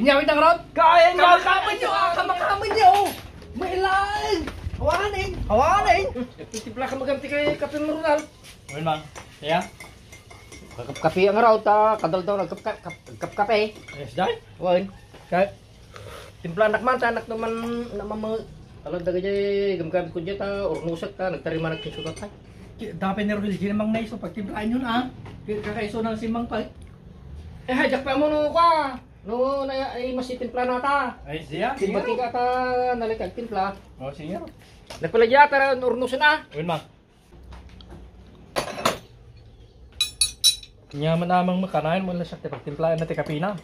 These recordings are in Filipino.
Inyawit ang rod. Kaya niya! Kamakaman nyo ah! Kamakaman nyo! Mailan! Hawanin! Hawanin! Nagtitimpla ka magamti kay Kapil Ronald. Well, mang. Yeah? Kapi ang araw ta, kadal daw nagkapkape. Yes, dahil. Wan. Kahit. Timpla anak man, ta anak naman namama. Talag daga jay, gamgamit ko jay ta, urnusak ta, nagtarima nagkisukat ta. Dapat ni Rodel, di namang naiso. Pagtimplahan yun ah. Kakaiso ng simang pa. Eh, hajak pa mo no ka. No, na ay masitimpla na ta. Ay, siya. Timbati ka ta, nalikag timpla. Oh, siya. Nagpalagya ta, urnusan na. Well, mang. Nyaman namang makanayan mo lang siya pagtimplahan na ti kapina.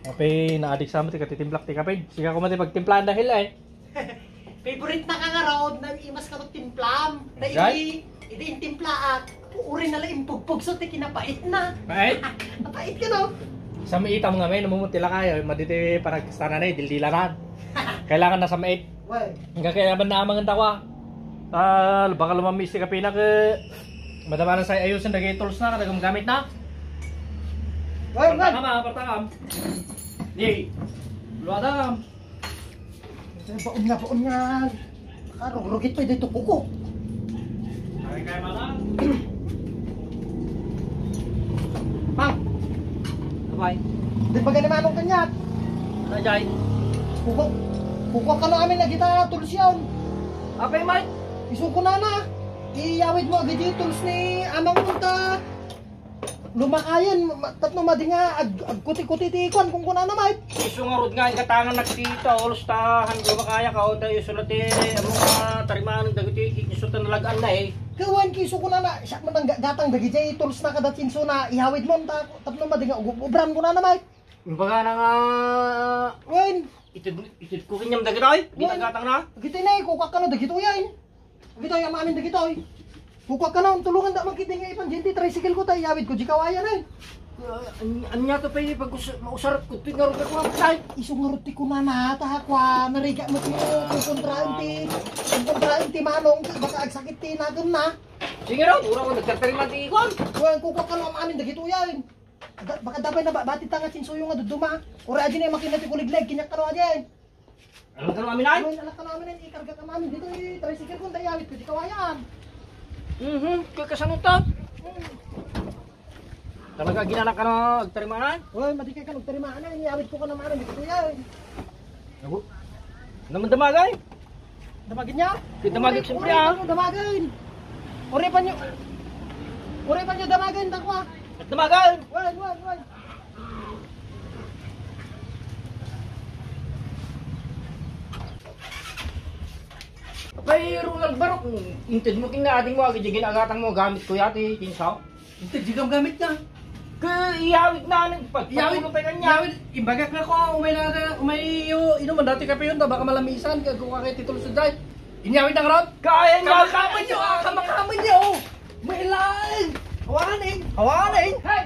Kape na-addict sa mo ti katitimplak ti kapin. Siga ko mati pagtimplahan dahil eh. Favorite na ka nga raw na imas ka timplam. Na Jay? ili, ili yung timpla at uri na lang impugpug so ti kinapait na. Right? Napait ka no? Sa maita mo nga may namumutila kayo, maditi parang stana na eh, dildilanan. Kailangan na sa mait. Well, Hanggang kaya ba naamang ang tawa? Ah, baka lumamis ti kapina ke madama na sa ayusin dagay tools na kadagam gamit na. well, well. Partakam ah, partakam. Di. Luwadam. Baon nga, baon nga. Karong rugit pa dito kuko. Ay kaya mala. Bye. di ba ganimanong kanya? Ajay. Kuko, kuko ka na amin na kita tulos yun. Apay Mike. Isuko na na. Iyawid mo agad yung tools ni amang punta. Lumakayan, ma- tatlo madi nga, ag, ag kuti-kuti ti ikon kung kuna na Mike. Iso nga ikatangan nagtita, olos tahan, gumakaya ka, o tayo sulati, nga, tarimaan ng dagiti, isutan nalagaan na eh. Kawan kiso ko na na, siya man ang ga- gatang dagi jay tools na kada chinso na ihawid mo ta tapno madi nga ug- ubran ko na na Mike. Kumbaga na nga, Wen, itid, itid ko kinyam dagiti ay, di na. gitoy na ka na dagi to yan. Gitoy ang amin dagi Kuka ka na tulungan da makita nga ipan jenti tricycle ko tay ihawid ko jikawayan ay. Anya to pa pag mausarap ko, tingarong ka ko ang Iso nga ruti ko na na ta kwa nariga mo ti kontraan ti kontraan ti manong ti baka agsakit ti nagan na. Sige raw, ura ko nagtarima di ikon. Wen kuka ka na ang amin dagi to yan. Baka dapat na ba bati tanga yung nga duduma. Ura adin ay makinati kuligleg kinyak ka na adyan. Anong ka namin ay? Ay, anak ka namin yan, ikarga ka namin dito eh, tricycle kung dayawit ko, di kawayan. Mhm, kaya kasanutan. Talaga ginanak ka na, agtarima na. Uy, madikay ka, nagtarimaan na, iniawit ko ka naman, dito ko yan. Naman damagay. Damagin niya? Di damagin siyempre, Uri ah. nyo, damagin. Uri pa nyo, uri pa nyo, damagin, takwa. At damagay. Uy, uy, Pay Ronald Barok, intid mo king na ating mo, agad yung agatang mo, gamit ko yati, kinsaw. Ito, jigam gamit na. Ka iyawit na, pag Iyawit patulong pa kanya. Iyawit, imbagak na ko, umay na ka, umay yo, inuman dati kape yun, baka malamisan, kag kung kakay titulo sa day. Inyawit ang rod. Kaya niya. Kamakaman nyo ah! Kamakaman nyo! Mailan! Hawanin! Hawanin! Hey!